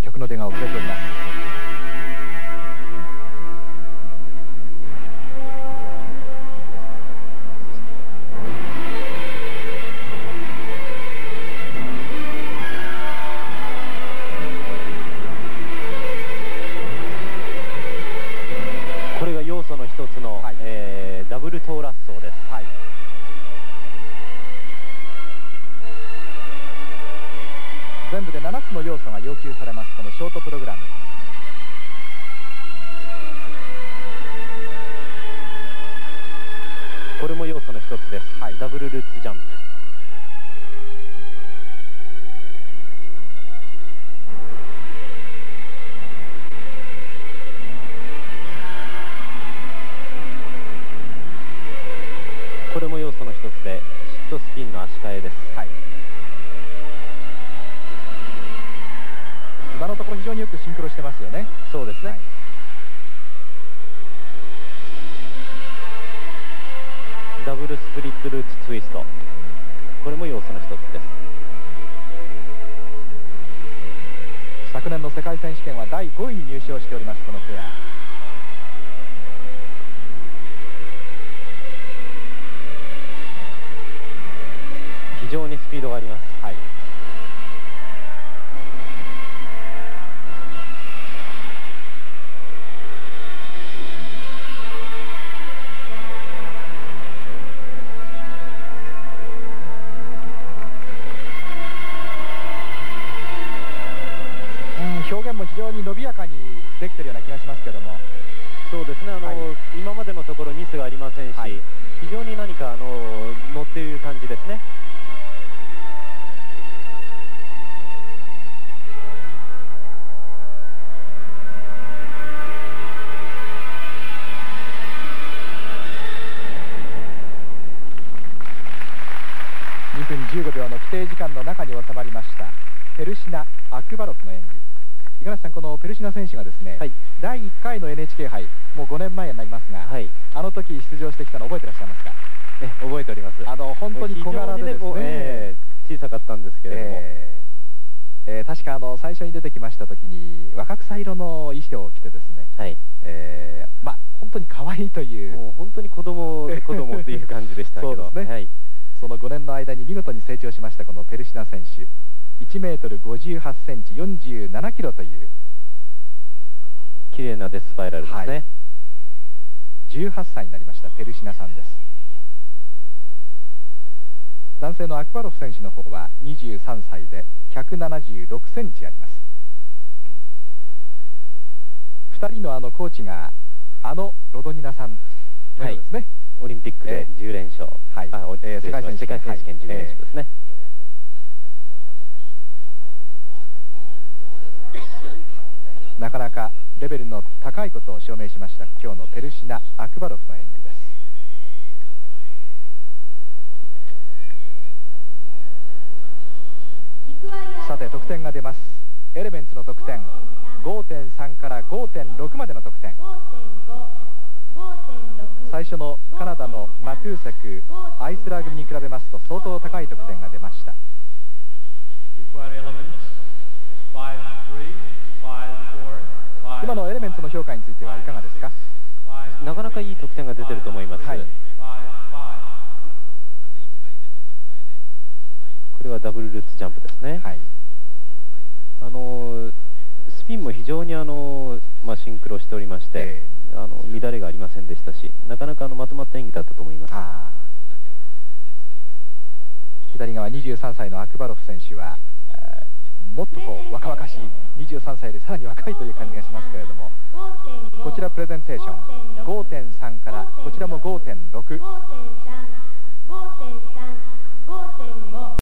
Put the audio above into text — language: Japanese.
曲の出が遅れておりますこれが要素の一つの、はいえーダブルトーラッソーです。7つの要素が要求されますこのショートプログラム。これも要素の一つです。はい。ダブルルッツシンクロしてますよねそうですね。はいダブルスプリットルーツツイスト。これも要素の一つです。昨年の世界選手権は第5位に入賞しておりますこのペア非常にスピードがあります。はい表現も非常に伸びやかにできてるような気がしますけども。そうですね、あの、はい。今までのところミスがありませんし、はい。非常に何かあの乗っている感じですね。2分15秒の規定時間の中に収まりましたペルシナ・アクバロフの演技五十嵐さん、このペルシナ選手がですね、はい。第1回の NHK 杯、もう5年前になりますが、はい、あの時出場してきたの覚えてらっしゃいますか、え覚えております。あの本当に小柄でですね、非常にこうえー小さかったんですけれども、えーえー確かあの最初に出てきました時に若草色の衣装を着てですね、はい、えーまあ本当に可愛いという。もう本当に子供子供という感じでしたけど、そうですね。はい、その5年の間に見事に成長しましたこのペルシナ選手。1メートル58センチ47キロという。綺麗なデススパイラルですね。はい。18歳になりましたペルシナさんです。男性のアクバロフ選手の方は23歳で176センチあります。2人のあのコーチがあのロドニナさんのようですね、オリンピックで10連勝、はい。あおえー世世界選手権界選手権10連勝ですね。なかなかレベルの高いことを証明しました今日のペルシナ・アクバロフの演技です。さて得点が出ます。エレメンツの得点5.3から5.6までの得点最初のカナダのマトゥーセクアイスラー組に比べますと相当高い得点が出ました今のエレメンツの評価についてはいかがですか？なかなかいい得点が出てると思います。はい.これはダブルルッツジャンプですね。はいあのスピンも非常にあの、まあ、シンクロしておりまして、えあの乱れがありませんでしたし、なかなかあのまとまった演技だったと思います。左側23歳のアクバロフ選手は、もっとこう若々しい23歳でさらに若いという感じがしますけれどもこちらプレゼンテーション5.3からこちらも5.6